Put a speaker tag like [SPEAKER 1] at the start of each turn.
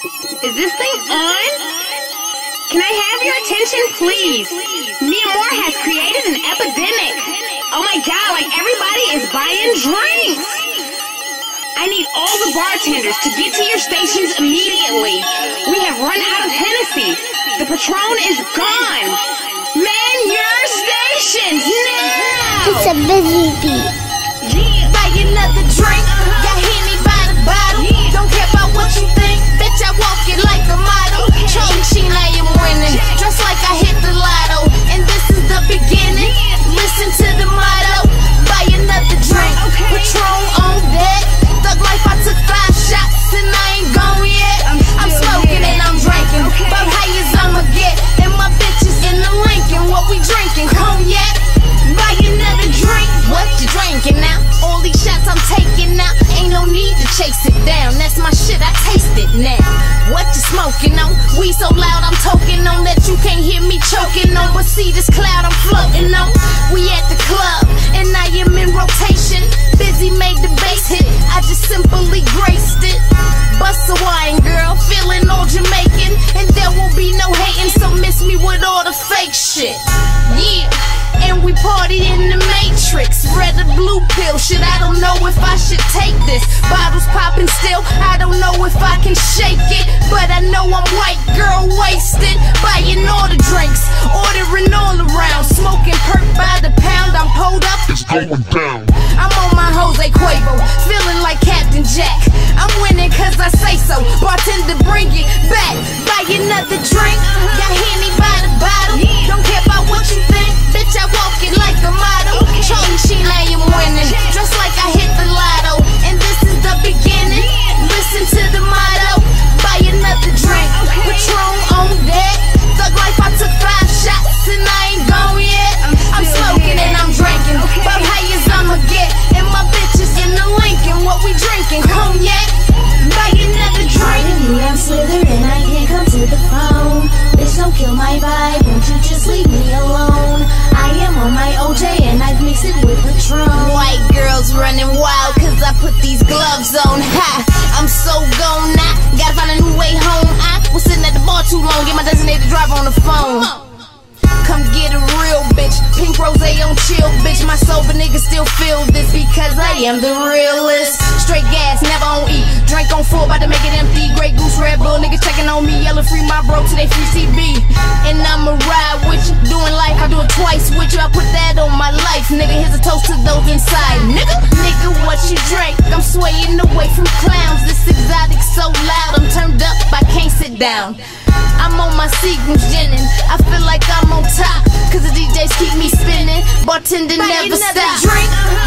[SPEAKER 1] Is this thing on? Can I have your attention, please? Miamore has created an epidemic. Oh my god, like everybody is buying drinks. I need all the bartenders to get to your stations immediately. We have run out of Hennessy. The Patron is gone. Man your stations now!
[SPEAKER 2] It's a busy bee.
[SPEAKER 1] Yeah.
[SPEAKER 3] Buy another drink. Now. What you smoking on? We so loud I'm toking on that you can't hear me choking on. But see this cloud I'm floating on. We at the club and I am in rotation. Bizzy made the bass hit. I just simply graced it. Bust a wine, girl. Feeling all Jamaican. And there will be no hating. So miss me with all the fake shit. Yeah. And we party in the Matrix. Red or blue pill. Shit, I don't know if I should take this. Bottles popping still. I don't know if I can shake it. But I know I'm white girl wasted. Buying all the drinks. Ordering all around. Smoking perk by the pound. I'm pulled up.
[SPEAKER 4] It's going down.
[SPEAKER 3] I'm on my Jose Cuervo, feeling like Captain Jack. I'm winning cause I say so. Bartender, bring it back. Buy another drink. These gloves on. Ha! I'm so gone now. Gotta find a new way home. I was sitting at the bar too long. Get my designated driver on the phone. Come get a real bitch. Pink rose on chill, bitch. My sober niggas still feel this because I am the realest. Straight gas, never on E. Drink on full, about to make it empty. Grey Goose, Red Bull, niggas checking on me. Yellow free my bro today, free CB. And I'ma ride with you. Doing life, I do it twice with you. I put that on my life, nigga. Here's a toast to those inside, nigga. What you drink? I'm swaying away from clowns. This exotic so loud, I'm turned up, I can't sit down. I'm on my Seagram's ginning. I feel like I'm on top. Cause the DJs keep me spinning. Bartender
[SPEAKER 1] Buy
[SPEAKER 3] never
[SPEAKER 1] another
[SPEAKER 3] stop.
[SPEAKER 1] drink.